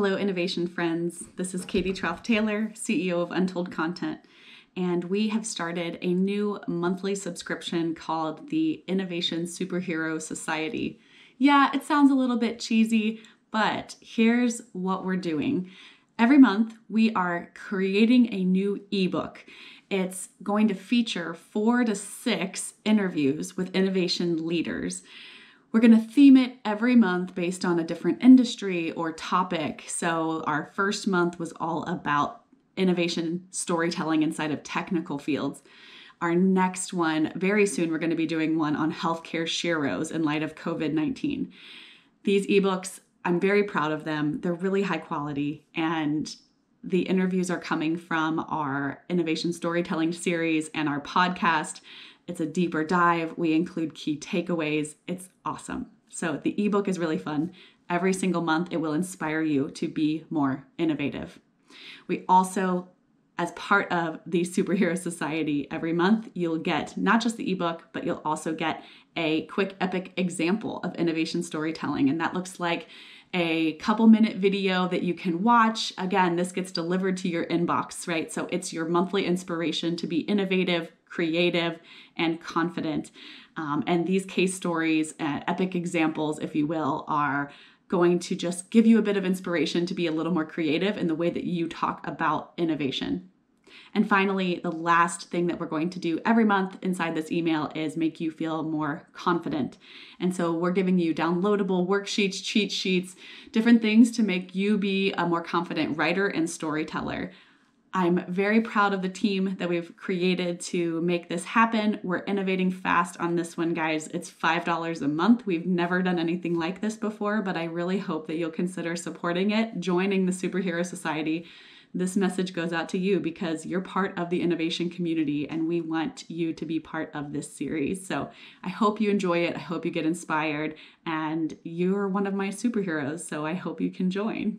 Hello, innovation friends. This is Katie Trauth Taylor, CEO of Untold Content, and we have started a new monthly subscription called the Innovation Superhero Society. Yeah, it sounds a little bit cheesy, but here's what we're doing. Every month, we are creating a new ebook. It's going to feature four to six interviews with innovation leaders. We're going to theme it every month based on a different industry or topic. So, our first month was all about innovation storytelling inside of technical fields. Our next one, very soon, we're going to be doing one on healthcare sheroes in light of COVID 19. These ebooks, I'm very proud of them. They're really high quality, and the interviews are coming from our innovation storytelling series and our podcast. It's a deeper dive. We include key takeaways. It's awesome. So the ebook is really fun. Every single month, it will inspire you to be more innovative. We also, as part of the Superhero Society, every month you'll get not just the ebook, but you'll also get a quick epic example of innovation storytelling. And that looks like a couple minute video that you can watch. Again, this gets delivered to your inbox, right? So it's your monthly inspiration to be innovative, creative, and confident. Um, and these case stories, uh, epic examples, if you will, are going to just give you a bit of inspiration to be a little more creative in the way that you talk about innovation. And finally, the last thing that we're going to do every month inside this email is make you feel more confident. And so we're giving you downloadable worksheets, cheat sheets, different things to make you be a more confident writer and storyteller. I'm very proud of the team that we've created to make this happen. We're innovating fast on this one, guys. It's $5 a month. We've never done anything like this before, but I really hope that you'll consider supporting it, joining the Superhero Society this message goes out to you because you're part of the innovation community and we want you to be part of this series. So I hope you enjoy it. I hope you get inspired and you're one of my superheroes. So I hope you can join.